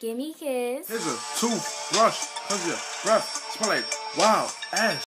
Gimme kiss. Here's a toothbrush, cause your breath smell like wild ass.